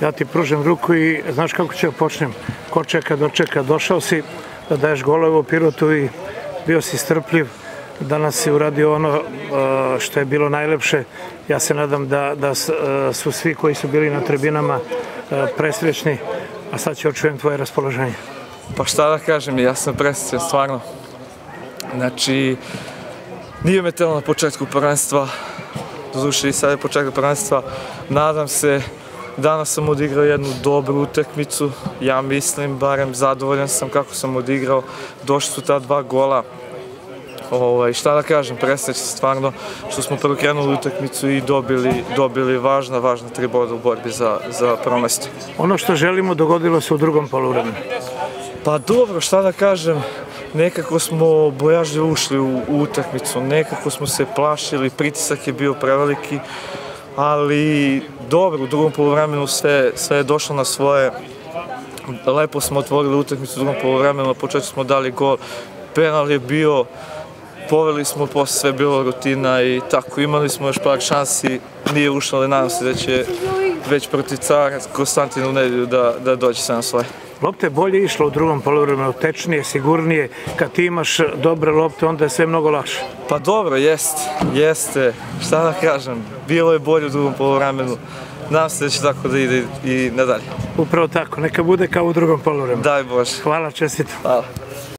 Ja ti pružem ruku i znaš kako ću da počnem. Ko čeka. Došao si da daješ golove u Pirotu i bio si strpljiv. Danas si uradio ono uh, što je bilo najlepše. Ja se nadam da, da uh, su svi koji su bili na tribinama uh, presrećni, a sad ću očujem tvoje raspoloženje. Pa šta da kažem, ja sam presrećen stvarno. Znači, nije me telo na početku prvenstva, doduše i sad je početak prvenstva. Nadam se, danas sam odigrao jednu dobru utakmicu, ja mislim, barem zadovoljan sam kako sam odigrao. Došli su ta dva gola, Ovaj, šta da kažem, presrećan stvarno što smo prvo krenuli utakmicu i dobili, dobili važna, važna tri boda u borbi za, za prvo mesto. Ono što želimo dogodilo se u drugom poluvremenu. Pa dobro, šta da kažem, nekako smo bojažljivo ušli u, u utakmicu, nekako smo se plašili, pritisak je bio preveliki, ali dobro, u drugom polovremenu sve, sve je došlo na svoje, lepo smo otvorili utakmicu u drugom polovremenu, na početku smo dali gol, penal je bio, poveli smo, posle sve bilo rutina i tako, imali smo još par šansi, nije ušlo, ali nadam se da će već protiv cara Konstantina u nedelju da, da dođe sve na svoje. Lopta je bolje išla u drugom poluvremenu, tečnije, sigurnije. Kad ti imaš dobre lopte, onda je sve mnogo lakše. Pa dobro, jeste, jeste, šta da kažem, bilo je bolje u drugom polovremenu, nadam se da će tako da ide i nadalje. Upravo tako, neka bude kao u drugom poluvremenu. Daj Bože. Hvala, čestito. Hvala.